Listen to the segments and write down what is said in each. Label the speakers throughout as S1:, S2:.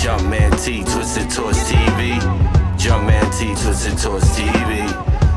S1: Jumpman T, Twisted Torch TV. Jumpman T, Twisted Torch TV.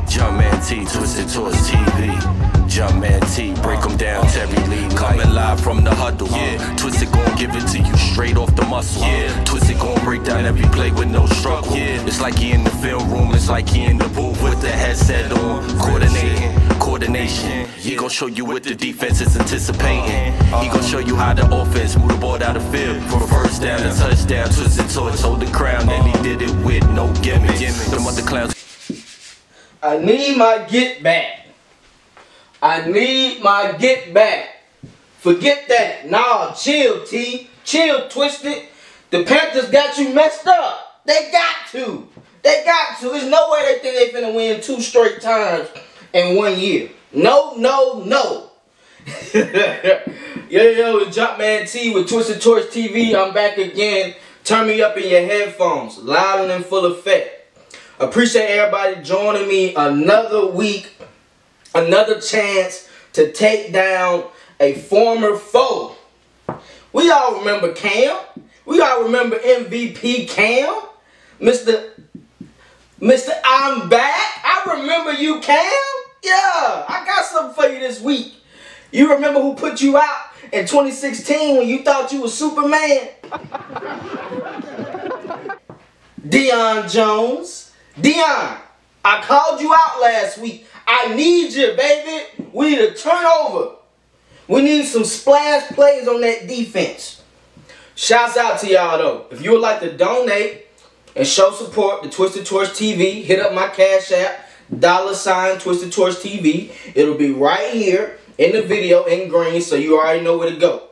S1: Jumpman T, Twisted Torch TV. Jumpman T, break them down, Terry Lee. Coming live from the huddle. Yeah. Twisted gon' give it to you straight off the muscle. Yeah. Twisted gon' break down every play with no struggle. Yeah. It's like he in the film room, it's like he in the booth with the headset on. Coordinating, coordination. He gon' show you what the defense is anticipating. He gon' show you how the offense move the ball down the field. From first down to touchdown, Twisted Torch hold the crown. And he did it with no gimmicks. Them other clowns.
S2: I need my get back. I need my get back. Forget that. Nah, chill, T. Chill, Twisted. The Panthers got you messed up. They got to. They got to. There's no way they think they finna win two straight times in one year. No, no, no. yo, yo, it's Jumpman T with Twisted Torch TV. I'm back again. Turn me up in your headphones. Loud and in full effect. Appreciate everybody joining me another week, another chance to take down a former foe. We all remember Cam. We all remember MVP Cam. Mr. Mr. I'm back. I remember you, Cam. Yeah, I got something for you this week. You remember who put you out in 2016 when you thought you was Superman? Deion Jones. Dion, I called you out last week. I need you, baby. We need a turnover. We need some splash plays on that defense. Shouts out to y'all though. If you would like to donate and show support to Twisted Torch TV, hit up my cash app, dollar sign Twisted Torch TV. It'll be right here in the video in green so you already know where to go.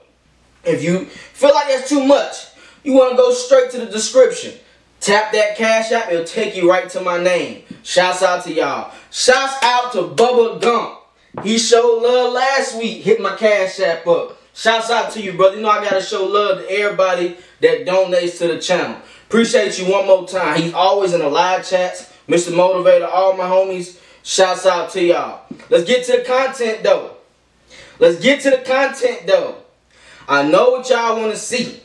S2: If you feel like that's too much, you want to go straight to the description. Tap that cash app, it'll take you right to my name. Shouts out to y'all. Shouts out to Bubba Gump. He showed love last week, hit my cash app up. Shouts out to you, brother. You know I gotta show love to everybody that donates to the channel. Appreciate you one more time. He's always in the live chats. Mr. Motivator, all my homies. Shouts out to y'all. Let's get to the content though. Let's get to the content though. I know what y'all want to see.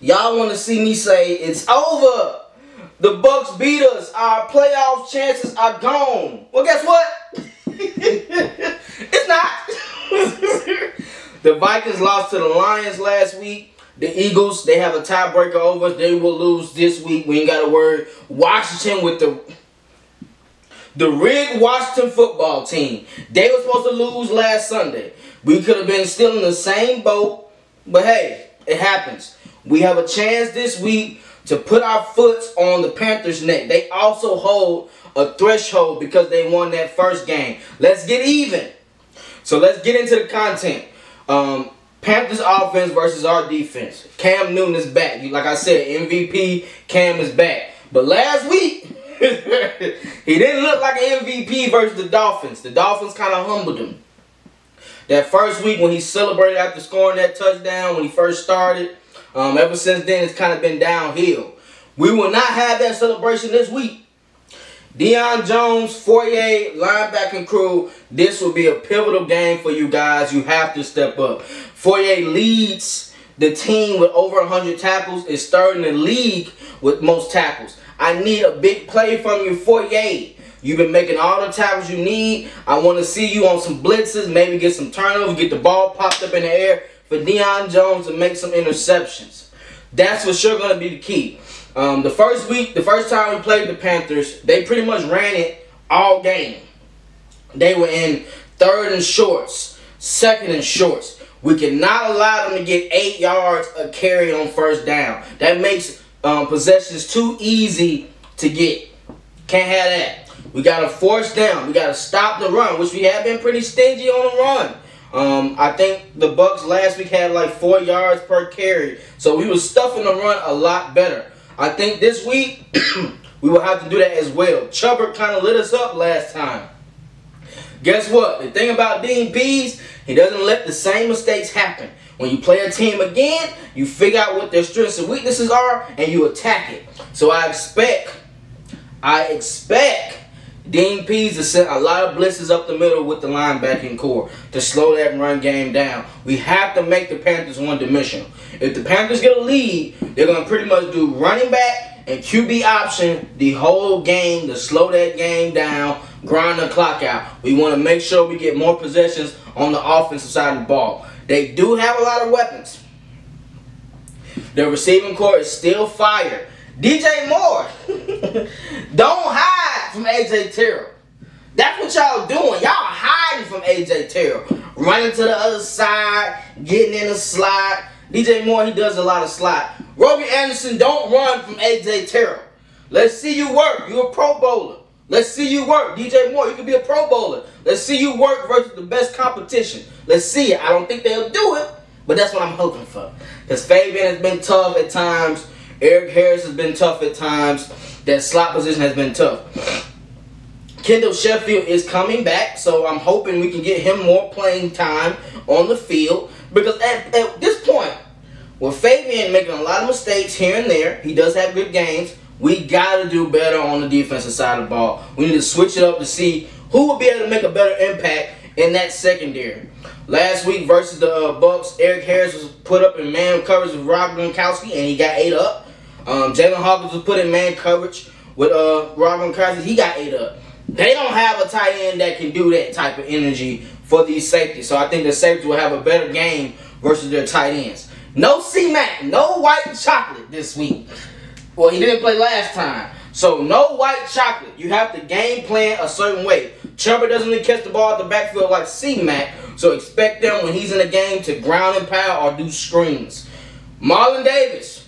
S2: Y'all want to see me say it's over. The Bucks beat us. Our playoff chances are gone. Well, guess what? it's not. the Vikings lost to the Lions last week. The Eagles, they have a tiebreaker over us. They will lose this week. We ain't got a word. Washington with the the rigged Washington football team. They were supposed to lose last Sunday. We could have been still in the same boat. But hey, it happens. We have a chance this week to put our foot on the Panthers' neck. They also hold a threshold because they won that first game. Let's get even. So let's get into the content. Um, Panthers offense versus our defense. Cam Newton is back. Like I said, MVP Cam is back. But last week, he didn't look like an MVP versus the Dolphins. The Dolphins kind of humbled him. That first week when he celebrated after scoring that touchdown, when he first started, um, ever since then, it's kind of been downhill. We will not have that celebration this week. Deion Jones, Foye, linebacking crew, this will be a pivotal game for you guys. You have to step up. Foye leads the team with over 100 tackles, is third in the league with most tackles. I need a big play from you, Foye. You've been making all the tackles you need. I want to see you on some blitzes, maybe get some turnovers, get the ball popped up in the air for Deion Jones to make some interceptions. That's for sure going to be the key. Um, the first week, the first time we played the Panthers, they pretty much ran it all game. They were in third and shorts, second and shorts. We cannot allow them to get eight yards a carry on first down. That makes um, possessions too easy to get. Can't have that. We got to force down. We got to stop the run, which we have been pretty stingy on the run. Um, I think the Bucks last week had like four yards per carry, so we was stuffing the run a lot better. I think this week we will have to do that as well. Chubbard kind of lit us up last time. Guess what? The thing about Dean Pees, he doesn't let the same mistakes happen. When you play a team again, you figure out what their strengths and weaknesses are, and you attack it. So I expect, I expect Dean Pees to sent a lot of blitzes up the middle with the linebacking core to slow that run game down. We have to make the Panthers one dimensional. If the Panthers get a lead, they're going to pretty much do running back and QB option the whole game to slow that game down, grind the clock out. We want to make sure we get more possessions on the offensive side of the ball. They do have a lot of weapons. The receiving core is still fire. DJ Moore, don't hide from AJ Terrell. That's what y'all doing. Y'all hiding from AJ Terrell. Running to the other side, getting in the slide. DJ Moore, he does a lot of slide. Robbie Anderson, don't run from AJ Terrell. Let's see you work. You're a pro bowler. Let's see you work. DJ Moore, you can be a pro bowler. Let's see you work versus the best competition. Let's see it. I don't think they'll do it, but that's what I'm hoping for. Because Fabian has been tough at times. Erik Harris has been tough at times. That slot position has been tough. Kendall Sheffield is coming back, so I'm hoping we can get him more playing time on the field. Because at, at this point, with Fabian making a lot of mistakes here and there, he does have good games. We got to do better on the defensive side of the ball. We need to switch it up to see who will be able to make a better impact in that secondary. Last week versus the uh, Bucks, Erik Harris was put up in man coverage with Rob Gronkowski, and he got ate up. Um, Jaylinn Hawkins was put in man coverage with uh, Rob Gronkowski. He got ate up. They don't have a tight end that can do that type of energy for these safeties. So I think the safeties will have a better game versus their tight ends. No C-Mac, no white chocolate this week. Well, he didn't play last time. So no white chocolate. You have to game plan a certain way. Chuba doesn't really catch the ball at the backfield like C-Mac. So expect them when he's in the game to ground and pound or do screens. Marlon Davis.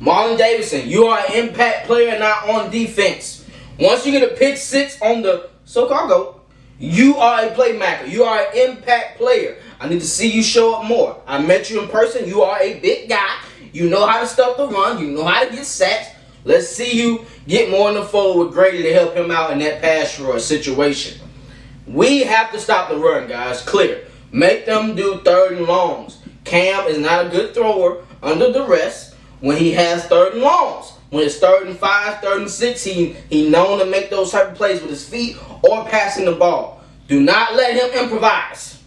S2: Marlon Davidson, you are an impact player, not on defense. Once you get a pick six on the so-called go, you are a playmaker. You are an impact player. I need to see you show up more. I met you in person. You are a big guy. You know how to stop the run. You know how to get sacks. Let's see you get more in the fold with Grady to help him out in that pass rush situation. We have to stop the run, guys. Clear. Make them do third and longs. Cam is not a good thrower under the rest when he has third and longs. When it's third and five, third and six, he he known to make those type of plays with his feet or passing the ball. Do not let him improvise.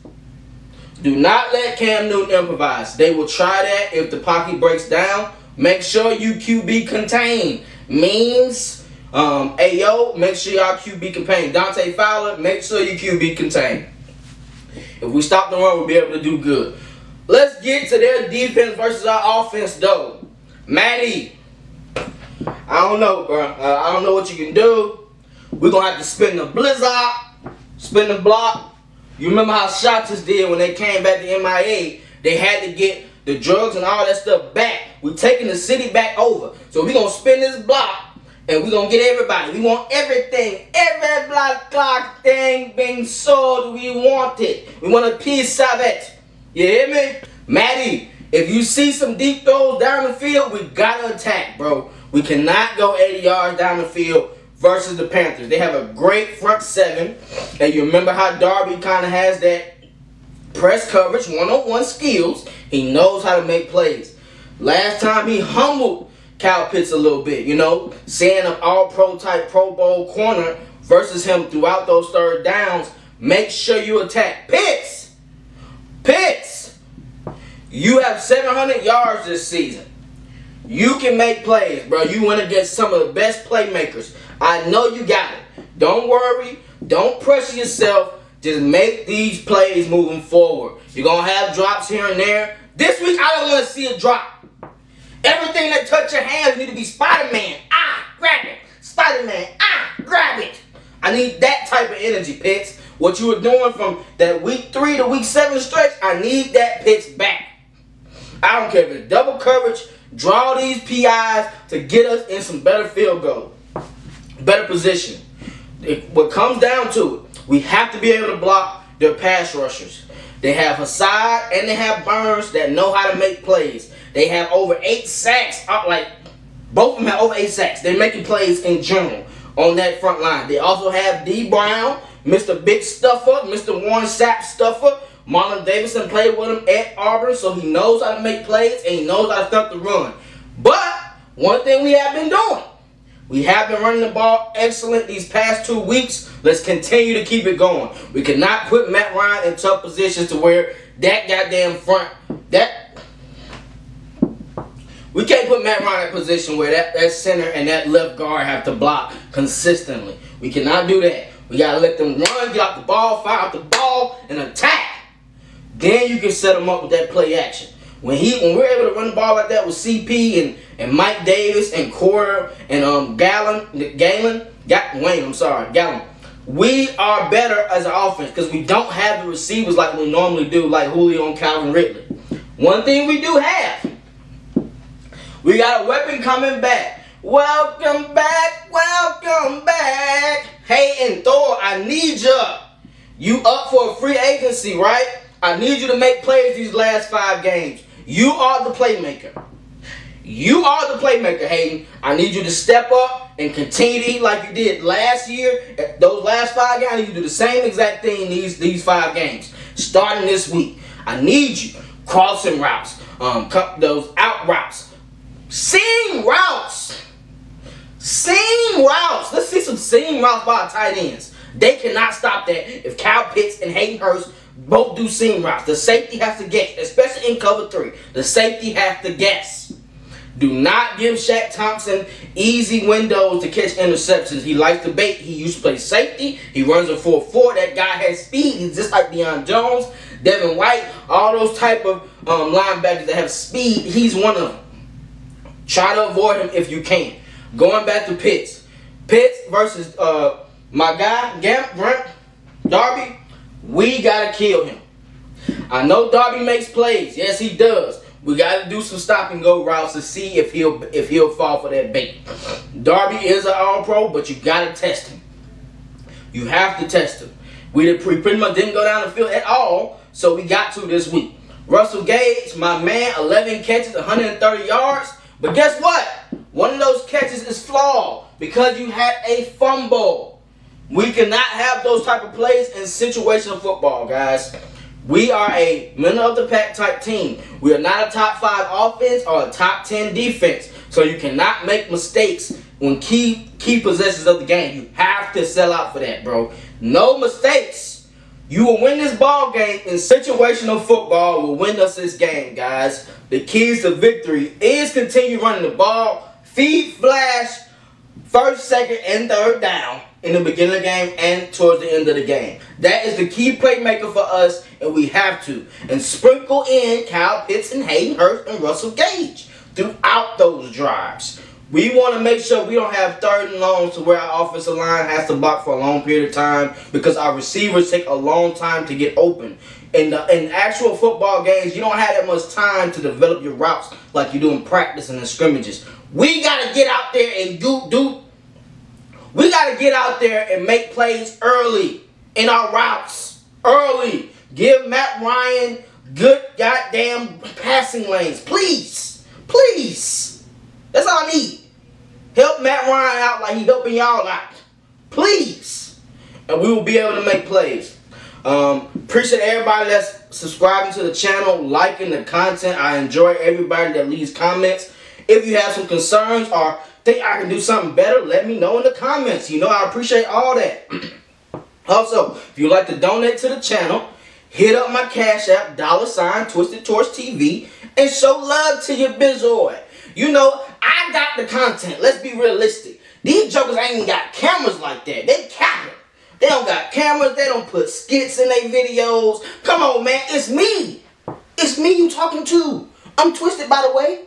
S2: Do not let Cam Newton improvise. They will try that if the pocket breaks down. Make sure you QB contain. Means, um, Ayo, make sure y'all QB contain. Dante Fowler, make sure you QB contain. If we stop the run, we'll be able to do good. Let's get to their defense versus our offense, though. Matty, I don't know, bro. Uh, I don't know what you can do. We're going to have to spin the blizzard, spin the block, you remember how Shots did when they came back to MIA? They had to get the drugs and all that stuff back. We're taking the city back over. So we're going to spin this block and we're going to get everybody. We want everything. Every block clock thing being sold. We want it. We want a piece of it. You hear me? Maddie, if you see some deep throws down the field, we got to attack, bro. We cannot go 80 yards down the field versus the Panthers. They have a great front seven. And you remember how Darby kind of has that press coverage, one-on-one skills. He knows how to make plays. Last time he humbled Kyle Pitts a little bit, you know, seeing an all-pro type Pro Bowl corner versus him throughout those third downs. Make sure you attack. Pitts! Pitts! You have 700 yards this season. You can make plays, bro. You went against some of the best playmakers. I know you got it. Don't worry. Don't pressure yourself. Just make these plays moving forward. You're going to have drops here and there. This week, I don't want to see a drop. Everything that touch your hands need to be Spider-Man. Ah, grab it. Spider-Man. Ah, grab it. I need that type of energy, Pitts. What you were doing from that week three to week seven stretch, I need that Pitts back. I don't care if it's double coverage. Draw these PIs to get us in some better field goal better position. It, what comes down to it, we have to be able to block their pass rushers. They have Hassad and they have Burns that know how to make plays. They have over eight sacks. Uh, like both of them have over eight sacks. They're making plays in general on that front line. They also have D Brown, Mr. Big Stuffer, Mr. Warren Sapp Stuffer. Marlon Davidson played with him at Auburn, so he knows how to make plays and he knows how to stop the run. But one thing we have been doing We have been running the ball excellent these past two weeks. Let's continue to keep it going. We cannot put Matt Ryan in tough positions to where that goddamn front that we can't put Matt Ryan in a position where that, that center and that left guard have to block consistently. We cannot do that. We gotta let them run, get off the ball, fire out the ball, and attack. Then you can set them up with that play action. When he when we're able to run the ball like that with CP and, and Mike Davis and Cora and um Gallon Galen, got Wayne, I'm sorry, Gallon. We are better as an offense because we don't have the receivers like we normally do, like Julio and Calvin Ridley. One thing we do have, we got a weapon coming back. Welcome back, welcome back. Hey, and Thor, I need you. You up for a free agency, right? I need you to make plays these last five games. You are the playmaker. You are the playmaker, Hayden. I need you to step up and continue to eat like you did last year. Those last five games, you do the same exact thing these these five games. Starting this week, I need you crossing routes, um, those out routes, seam routes, seam routes. Let's see some seam routes by tight ends. They cannot stop that if Kyle Pitts and Hayden Hurst both do seam routes. The safety has to guess, especially in cover three. The safety has to guess. Do not give Shaq Thompson easy windows to catch interceptions. He likes to bait. He used to play safety. He runs a 4-4. That guy has speed. He's just like Deion Jones, Devin White, all those type of um, linebackers that have speed. He's one of them. Try to avoid him if you can. Going back to Pitts. Pitts versus uh, my guy, Gamp, Brent, Darby. We gotta kill him. I know Darby makes plays. Yes, he does. We gotta do some stop and go routes to see if he'll if he'll fall for that bait. Darby is an all pro, but you gotta test him. You have to test him. We did pretty much didn't go down the field at all, so we got to this week. Russell Gage, my man, 11 catches, 130 yards. But guess what? One of those catches is flawed because you had a fumble. We cannot have those type of plays in situational football, guys. We are a middle of the pack type team. We are not a top five offense or a top 10 defense. So you cannot make mistakes when key key possessions of the game. You have to sell out for that, bro. No mistakes. You will win this ball game in situational football will win us this game, guys. The keys to victory is continue running the ball, feed flash, first, second, and third down in the beginning of the game and towards the end of the game. That is the key playmaker for us, and we have to. And sprinkle in Kyle Pitts and Hayden Hurst and Russell Gage throughout those drives. We want to make sure we don't have third and longs to where our offensive line has to block for a long period of time because our receivers take a long time to get open. In, the, in actual football games, you don't have that much time to develop your routes like you do in practice and in scrimmages. We got to get out there and do, do we got to get out there and make plays early in our routes. Early. Give Matt Ryan good goddamn passing lanes. Please. Please. That's all I need. Help Matt Ryan out like he helping y'all out. Please. And we will be able to make plays. Um, appreciate everybody that's subscribing to the channel, liking the content. I enjoy everybody that leaves comments. If you have some concerns or think I can do something better, let me know in the comments. You know, I appreciate all that. also, if you'd like to donate to the channel, hit up my Cash App, dollar sign, Twisted Torch TV, and show love to your bizoid. You know, I got the content. Let's be realistic. These jokers ain't even got cameras like that. They capping. They don't got cameras. They don't put skits in their videos. Come on, man. It's me. It's me you talking to. I'm Twisted, by the way.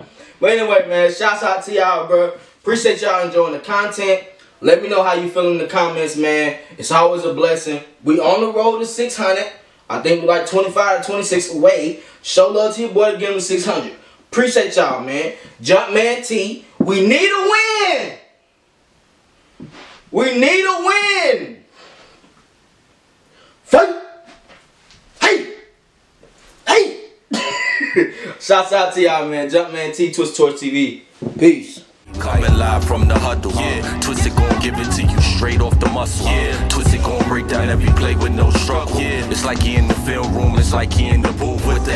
S2: But anyway, man, shouts out to y'all, bro. Appreciate y'all enjoying the content. Let me know how you feel in the comments, man. It's always a blessing. We on the road to 600. I think we're like 25 to 26 away. Show love to your boy to get him 600. Appreciate y'all, man. Jumpman T. We need a win. We need a win. Fight. Shouts out to y'all, man. Jumpman T, Twist Torch TV. Peace.
S1: Coming live from the huddle, yeah. Twisted gon' give it to you straight off the muscle, yeah. Twisted gon' break down every play with no struggle, yeah. It's like he in the film room, it's like he in the booth with the